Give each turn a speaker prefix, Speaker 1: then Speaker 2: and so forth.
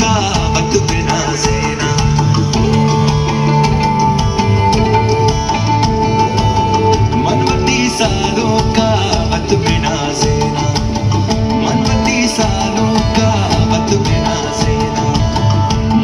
Speaker 1: mind.